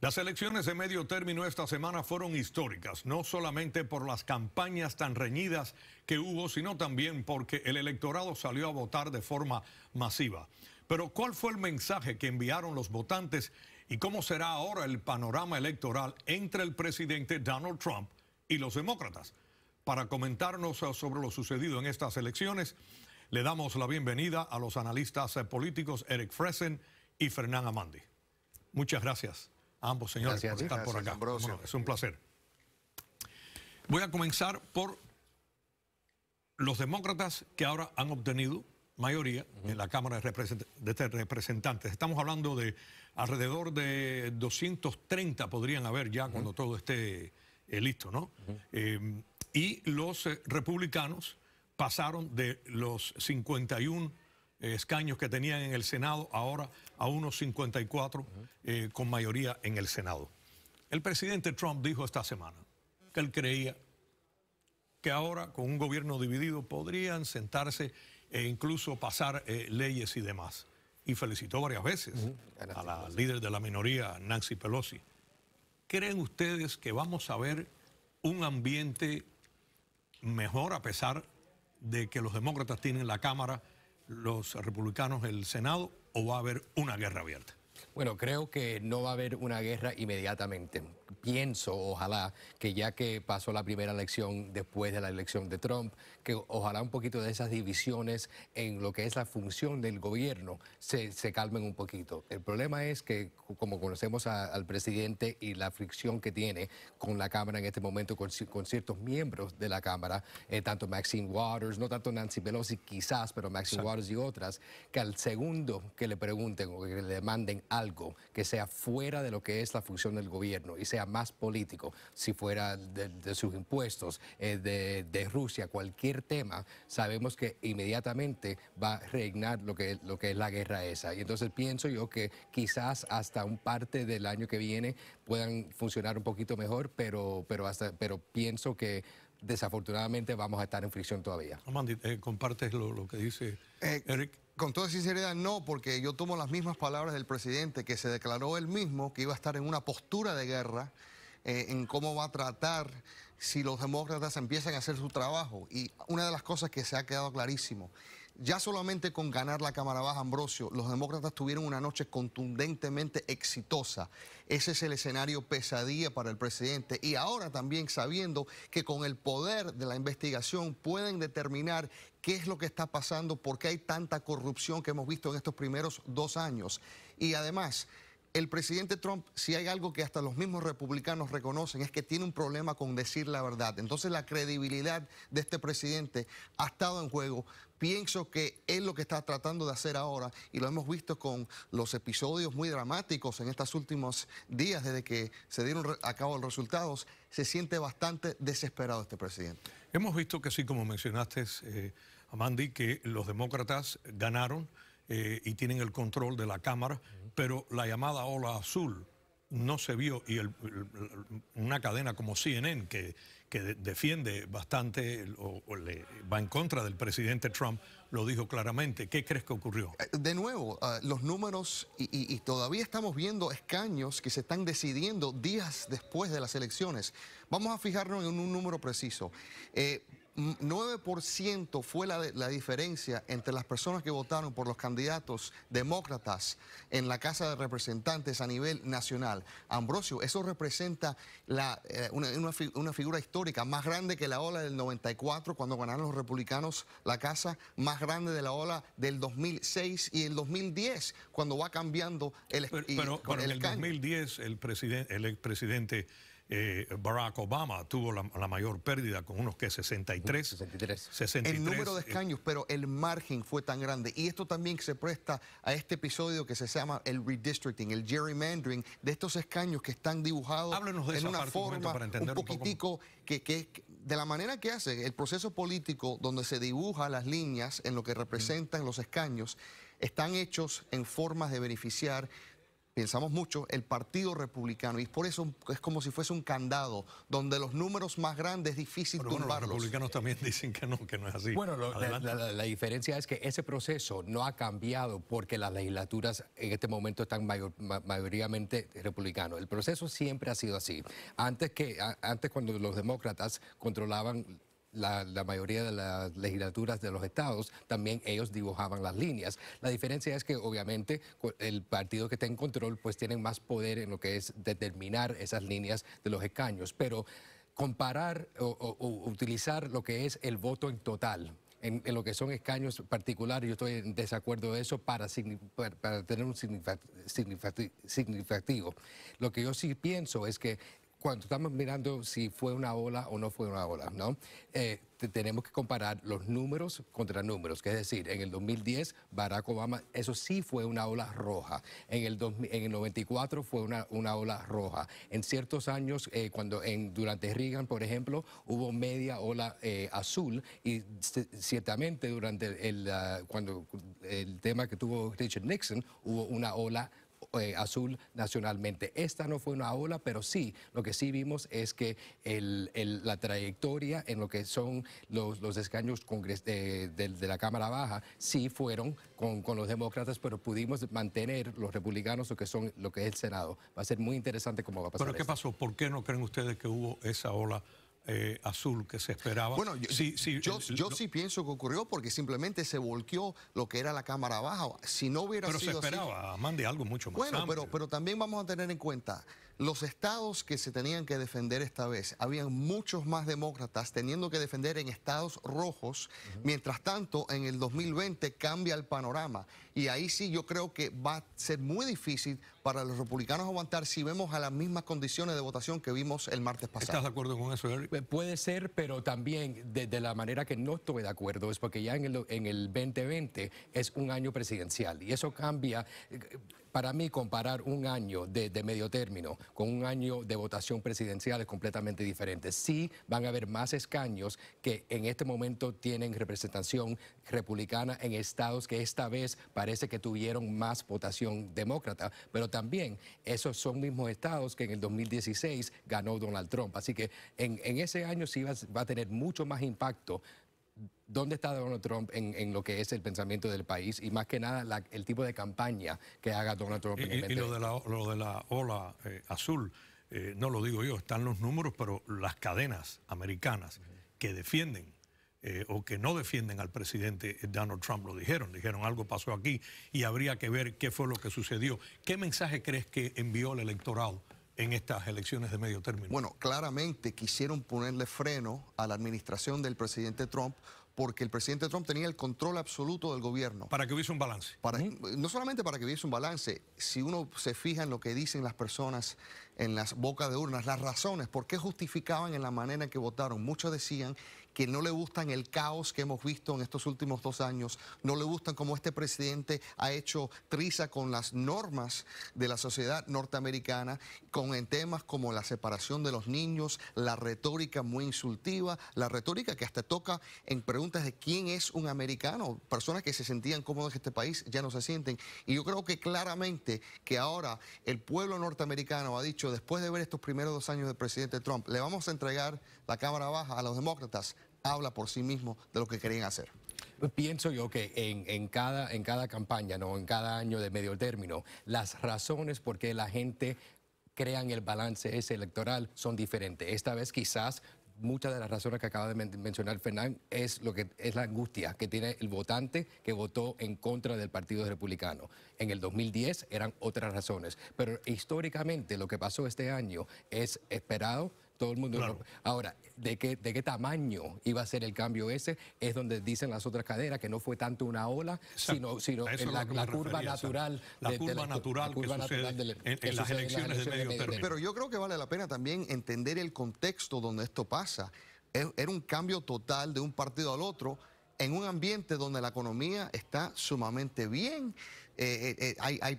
Las elecciones de medio término esta semana fueron históricas, no solamente por las campañas tan reñidas que hubo, sino también porque el electorado salió a votar de forma masiva. Pero ¿cuál fue el mensaje que enviaron los votantes y cómo será ahora el panorama electoral entre el presidente Donald Trump y los demócratas? Para comentarnos sobre lo sucedido en estas elecciones, le damos la bienvenida a los analistas políticos Eric Fresen y Fernán Amandi. Muchas gracias ambos señores por estar por acá. es un placer. Voy a comenzar por los demócratas que ahora han obtenido mayoría en la Cámara de, Representantes. Estamos hablando de alrededor de 230 podrían haber ya cuando todo esté eh, listo, ¿no? Eh, y los eh, republicanos pasaron de los 51 escaños que tenían en el Senado ahora a unos 54 eh, con mayoría en el Senado. El presidente Trump dijo esta semana que él creía que ahora con un gobierno dividido podrían sentarse e incluso pasar eh, leyes y demás. Y felicitó varias veces a la líder de la minoría, Nancy Pelosi. ¿Creen ustedes que vamos a ver un ambiente mejor a pesar de que los demócratas tienen la Cámara los republicanos el Senado o va a haber una guerra abierta? Bueno, creo que no va a haber una guerra inmediatamente. Pienso, ojalá, que ya que pasó la primera elección después de la elección de Trump, que ojalá un poquito de esas divisiones en lo que es la función del gobierno se, calmen un poquito. El problema es que, como conocemos al presidente y la fricción que tiene con la Cámara en este momento, con, ciertos miembros de la Cámara, eh, tanto Maxine Waters, no tanto Nancy Pelosi quizás, pero Maxine Waters y otras, que al segundo que le pregunten o que le manden algo que sea fuera de lo que es la función del gobierno y sea más político, si fuera de, sus impuestos, eh, de, Rusia, cualquier tema, sabemos que inmediatamente va a reinar lo que, lo que es la guerra esa. Y entonces pienso yo que quizás hasta un parte del año que viene puedan funcionar un poquito mejor, pero, pero, hasta, pero pienso que desafortunadamente vamos a estar en fricción todavía. Amandi, eh, compartes lo, que dice eh, Eric. Con toda sinceridad, no, porque yo tomo las mismas palabras del presidente que se declaró él mismo que iba a estar en una postura de guerra eh, en cómo va a tratar si los demócratas empiezan a hacer su trabajo. Y una de las cosas que se ha quedado clarísimo, ya solamente con ganar la Cámara Baja Ambrosio, los demócratas tuvieron una noche contundentemente exitosa. Ese es el escenario pesadilla para el presidente. Y ahora también sabiendo que con el poder de la investigación pueden determinar qué es lo que está pasando, por qué hay tanta corrupción que hemos visto en estos primeros dos años. Y además el presidente Trump, si hay algo que hasta los mismos republicanos reconocen, es que tiene un problema con decir la verdad. Entonces la credibilidad de este presidente ha estado en juego. Pienso que es lo que está tratando de hacer ahora y lo hemos visto con los episodios muy dramáticos en estos últimos días desde que se dieron a cabo los resultados. Se siente bastante desesperado este presidente. Hemos visto que sí, como mencionaste, eh, Amandi, que los demócratas ganaron eh, y tienen el control de la Cámara, pero la llamada ola azul no se vio y una cadena como CNN que, que defiende bastante o, le va en contra del presidente Trump lo dijo claramente. ¿Qué crees que ocurrió? Eh, de nuevo, ah, los números y, todavía estamos viendo escaños que se están decidiendo días después de las elecciones. Vamos a fijarnos en un número preciso. Eh, 9% fue la, la, diferencia entre las personas que votaron por los candidatos demócratas en la Casa de Representantes a nivel nacional. Ambrosio, eso representa la, eh, una, figura histórica más grande que la ola del 94 cuando ganaron los republicanos la Casa, más grande de la ola del 2006 y el 2010 cuando va cambiando el Pero, pero, en el 2010 el, presidente, el expresidente eh, Barack Obama tuvo la, mayor pérdida con unos que 63, 63. El número de escaños, pero el margen fue tan grande. Y esto también se presta a este episodio que se llama el redistricting, el gerrymandering, de estos escaños que están dibujados en una forma un, poquitico que, que, de la manera que hace el proceso político donde se dibuja las líneas en lo que representan los escaños, están hechos en formas de beneficiar pensamos mucho, el Partido Republicano. Y por eso es como si fuese un candado, donde los números más grandes es difícil Pero bueno, los republicanos también dicen que no, que no es así. Bueno, lo- la, Adelante. la- la- la diferencia es que ese proceso no ha cambiado porque las legislaturas en este momento están mayor- ma- mayoritariamente republicanos. El proceso siempre ha sido así. Antes, que, a- antes cuando los demócratas controlaban la, mayoría de las legislaturas de los estados, también ellos dibujaban las líneas. La diferencia es que obviamente el partido que está en control pues tienen más poder en lo que es determinar esas líneas de los escaños, pero comparar o, utilizar lo que es el voto en total. En, lo que son escaños particulares, yo estoy en desacuerdo de eso para, para, para tener un significativo. Lo que yo sí pienso es que cuando estamos mirando si fue una ola o no fue una ola, ¿no? Eh, te- tenemos que comparar los números contra números, que es decir, en el 2010 Barack Obama, eso sí fue una ola roja, en el, 2000 en el 94 fue una, una ola roja, en ciertos años, eh, cuando en, durante Reagan, por ejemplo, hubo media ola eh, azul y ciertamente durante el, ah, cuando el tema que tuvo Richard Nixon, hubo una ola eh, azul nacionalmente. Esta no fue una ola, pero sí, lo que sí vimos es que el- el- la trayectoria en lo que son los, los escaños congres- de, de- de la Cámara Baja sí fueron con, con los demócratas, pero pudimos mantener los republicanos lo que son lo que es el Senado. Va a ser muy interesante cómo va a pasar. ¿Pero qué esto. pasó? ¿Por qué no creen ustedes que hubo esa ola eh, azul que se esperaba? Bueno, yo, Sí, sí, yo, el- yo sí pienso que ocurrió porque simplemente se volteó lo que era la Cámara Baja. Si no hubiera Pero se sido así- esperaba, Mandy, algo mucho más Bueno, amplio. pero, pero también vamos a tener en cuenta, los estados que se tenían que defender esta vez, habían muchos más demócratas teniendo que defender en estados rojos, mientras tanto en el 2020 cambia el panorama. Y ahí sí yo creo que va a ser muy difícil para los republicanos aguantar si vemos a las mismas condiciones de votación que vimos el martes ¿Estás pasado. de acuerdo con eso, Eric? Puede ser, pero también de, de la manera que no estoy de acuerdo es porque ya en el, en el 2020 es un año presidencial y eso cambia. eh, Para mí, comparar un año de, de medio término con un año de votación presidencial es completamente diferente. Sí van a haber más escaños que en este momento tienen representación republicana en estados que esta vez parece que tuvieron más votación demócrata, pero también esos son mismos estados que en el 2016 ganó Donald Trump. Así que en, ese año sí va a tener mucho más impacto dónde está Donald Trump en, en lo que es el pensamiento del país y más que nada la- el tipo de campaña que haga Donald Trump Y, en el y- y lo, 2020. de la, lo de la ola eh, azul, eh, no lo digo yo, están los números, pero las cadenas americanas que defienden eh, o que no defienden al presidente Donald Trump lo dijeron, dijeron algo pasó aquí y habría que ver qué fue lo que sucedió. ¿Qué mensaje crees que envió el electorado en estas elecciones de medio término? Bueno, claramente quisieron ponerle freno a la administración del presidente Trump porque el presidente Trump tenía el control absoluto del gobierno. Para que hubiese un balance. Para- No solamente para que hubiese un balance, si uno se fija en lo que dicen las personas en las bocas de urnas, las razones, por qué justificaban en la manera en que votaron. Muchos decían que no le gustan el caos que hemos visto en estos últimos dos años, no le gustan cómo este presidente ha hecho triza con las normas de la sociedad norteamericana, con en temas como la separación de los niños, la retórica muy insultiva, la retórica que hasta toca en preguntas de quién es un americano, personas que se sentían cómodos en este país ya no se sienten. Y yo creo que claramente que ahora el pueblo norteamericano ha dicho, después de ver estos primeros dos años del presidente Trump, le vamos a entregar la Cámara Baja a los demócratas, habla por sí mismo de lo que querían hacer. Pienso yo que en, cada, en cada campaña, ¿no? en cada año de medio término, las razones por qué la gente crea en el balance ese electoral son diferentes. Esta vez quizás muchas de las razones que acaba de men- mencionar Fernán es lo que es la angustia que tiene el votante que votó en contra del Partido Republicano. En el 2010 eran otras razones, pero históricamente lo que pasó este año es esperado. Todo el mundo. Claro. Ahora, ¿de qué, ¿de qué tamaño iba a ser el cambio ese? Es donde dicen las otras cadenas que no fue tanto una ola, Exacto. sino, sino la, lo que la curva refería, natural. La de- de curva natural que sucede del- en- que en las sucede elecciones de medio término. Pero yo creo que vale la pena también entender el contexto donde esto pasa. Era un cambio total de un partido al otro en un ambiente donde la economía está sumamente bien. Eh, eh, eh, hay, hay,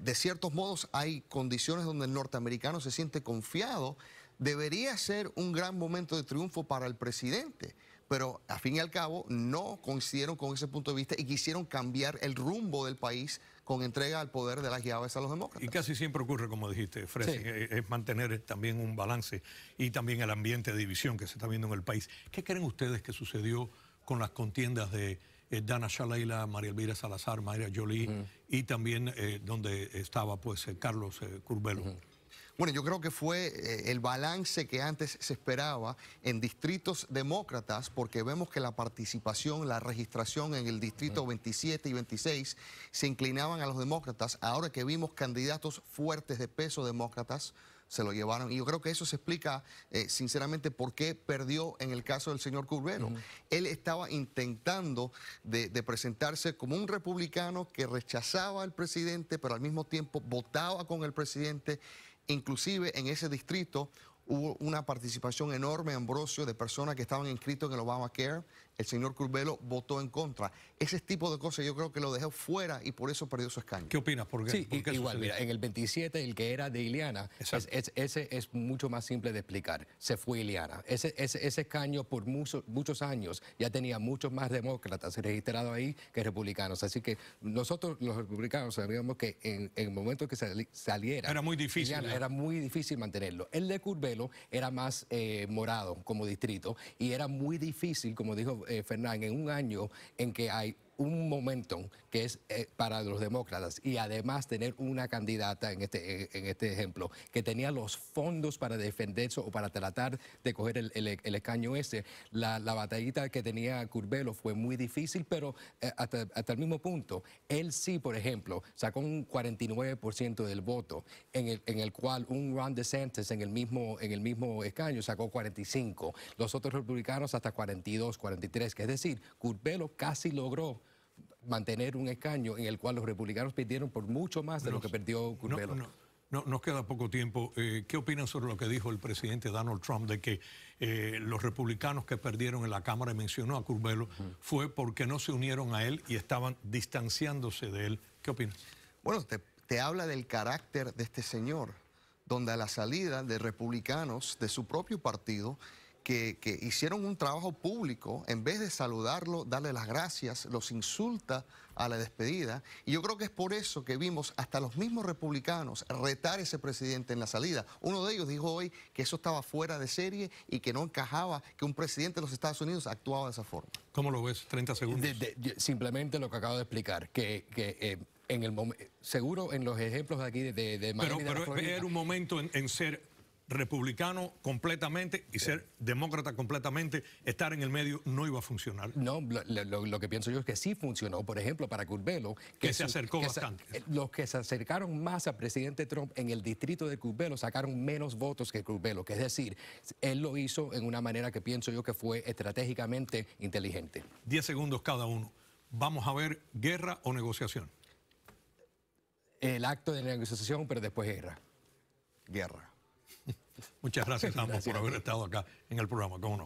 de ciertos modos hay condiciones donde el norteamericano se siente confiado. Debería ser un gran momento de triunfo para el presidente. Pero a fin y al cabo no coincidieron con ese punto de vista y quisieron cambiar el rumbo del país con entrega al poder de las llaves a los demócratas. Y casi siempre ocurre, como dijiste, Fred, Sí. eh, es mantener también un balance y también el ambiente de división que se está viendo en el país. ¿Qué creen ustedes que sucedió con las contiendas de eh, Dana Shalala, María Elvira Salazar, María Jolie y también eh, donde estaba pues eh, Carlos eh, Curbelo? Bueno, yo creo que fue eh, el balance que antes se esperaba en distritos demócratas, porque vemos que la participación, la registración en el distrito 27 y 26 se inclinaban a los demócratas. Ahora que vimos candidatos fuertes de peso demócratas, se lo llevaron. Y yo creo que eso se explica, eh, sinceramente, por qué perdió en el caso del señor Curbelo. Él estaba intentando de, de presentarse como un republicano que rechazaba al presidente, pero al mismo tiempo votaba con el presidente. Inclusive en ese distrito hubo una participación enorme, Ambrosio, de personas que estaban inscritos en el Obamacare. El señor Curbelo votó en contra. Ese tipo de cosas yo creo que lo dejó fuera y por eso perdió su escaño. ¿Qué opinas? ¿Por qué, Sí, por qué igual, mira, en el 27, el que era de Iliana, es- Exacto. es- ese es mucho más simple de explicar. Se fue Iliana. Ese, ese, ese escaño por muchos muchos años ya tenía muchos más demócratas registrados ahí que republicanos. Así que nosotros, los republicanos, sabíamos que en, en el momento que sali- saliera. Era muy difícil, era muy difícil mantenerlo. El de Curbelo era más eh, morado como distrito y era muy difícil, como dijo eh, Fernán, en un año en que hay un momentum que es eh, para los demócratas y además tener una candidata en este, en, en este ejemplo que tenía los fondos para defenderse o para tratar de coger el, el- el escaño ese. La, la batallita que tenía Curbelo fue muy difícil, pero eh, hasta, hasta el mismo punto, él sí, por ejemplo, sacó un 49% del voto, en el, en el cual un Ron DeSantis en el mismo, en el mismo escaño sacó 45, los otros republicanos hasta 42, 43, que es decir, Curbelo casi logró mantener un escaño en el cual los republicanos perdieron por mucho más de lo que perdió Curbelo. no, no, nos queda poco tiempo. Eh, ¿Qué opinan sobre lo que dijo el presidente Donald Trump de que eh, los republicanos que perdieron en la Cámara y mencionó a Curbelo fue porque no se unieron a él y estaban distanciándose de él? ¿Qué opinas? Bueno, te, te habla del carácter de este señor, donde a la salida de republicanos de su propio partido, que, que hicieron un trabajo público, en vez de saludarlo, darle las gracias, los insulta a la despedida. Y yo creo que es por eso que vimos hasta los mismos republicanos retar a ese presidente en la salida. Uno de ellos dijo hoy que eso estaba fuera de serie y que no encajaba que un presidente de los Estados Unidos actuaba de esa forma. ¿Cómo lo ves? 30 segundos. De- de- yo- simplemente lo que acabo de explicar, que, que, eh, en el seguro en los ejemplos de aquí de, de, de pero Miami, de pero Florida, era un momento en, en ser republicano completamente y ser demócrata completamente, estar en el medio no iba a funcionar. No, lo, lo- lo que pienso yo es que sí funcionó. Por ejemplo, para Curbelo. Que se acercó que bastante. eh, los que se acercaron más al presidente Trump en el distrito de Curbelo sacaron menos votos que Curbelo. Que es decir, él lo hizo en una manera que pienso yo que fue estratégicamente inteligente. 10 segundos cada uno. Vamos a ver guerra o negociación. El acto de negociación, pero después guerra. Guerra. Muchas gracias, ambos, por haber estado acá en el programa. ¿Cómo no?